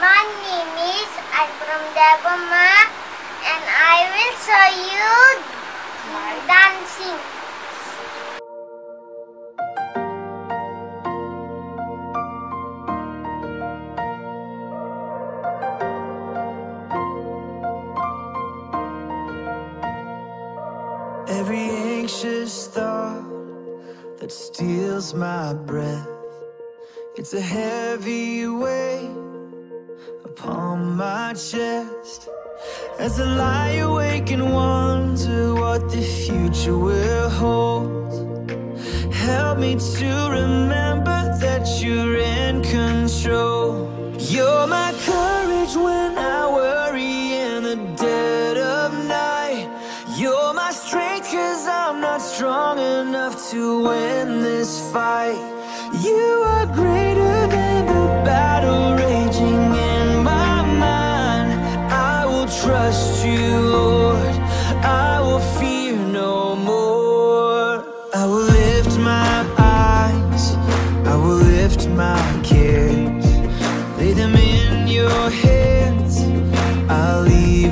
My name is I'm from Devama and I will show you dancing. Every anxious thought that steals my breath It's a heavy weight upon my chest. As I lie awake and wonder what the future will hold. Help me to remember that you're in control. You're my courage when I worry in the dead of night. You're my strength cause I'm not strong enough to win this fight. You are great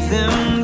them